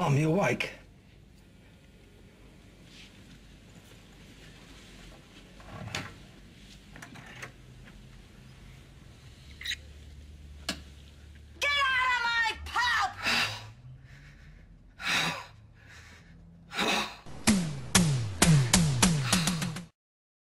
Mom, you awake?